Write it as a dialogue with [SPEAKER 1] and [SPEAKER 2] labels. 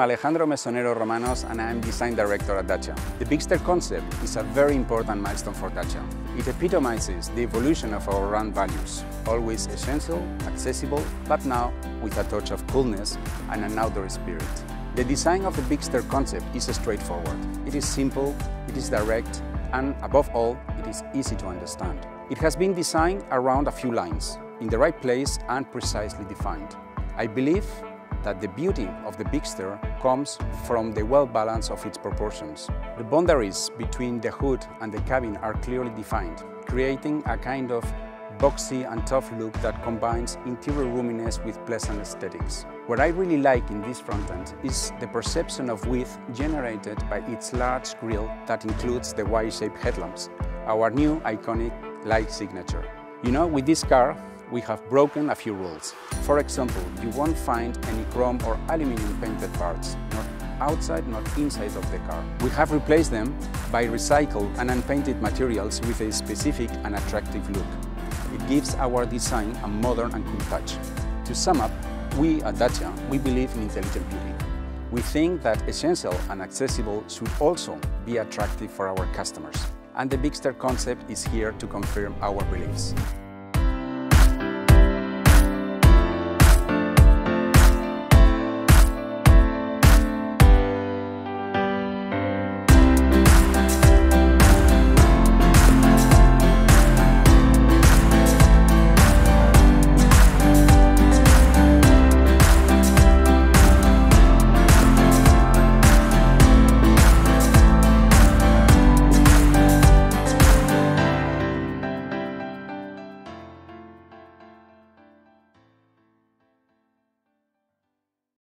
[SPEAKER 1] Alejandro Mesonero Romanos and I am Design Director at Dacia. The Bigster concept is a very important milestone for Dacia. It epitomizes the evolution of our brand values, always essential, accessible, but now with a touch of coolness and an outdoor spirit. The design of the Bigster concept is straightforward. It is simple, it is direct, and above all, it is easy to understand. It has been designed around a few lines, in the right place and precisely defined. I believe that the beauty of the Bigster comes from the well balance of its proportions. The boundaries between the hood and the cabin are clearly defined, creating a kind of boxy and tough look that combines interior roominess with pleasant aesthetics. What I really like in this front end is the perception of width generated by its large grille that includes the Y-shaped headlamps, our new iconic light signature. You know, with this car, we have broken a few rules. For example, you won't find any chrome or aluminum painted parts, not outside, not inside of the car. We have replaced them by recycled and unpainted materials with a specific and attractive look. It gives our design a modern and cool touch. To sum up, we at Dacia, we believe in intelligent beauty. We think that essential and accessible should also be attractive for our customers. And the Bigster concept is here to confirm our beliefs.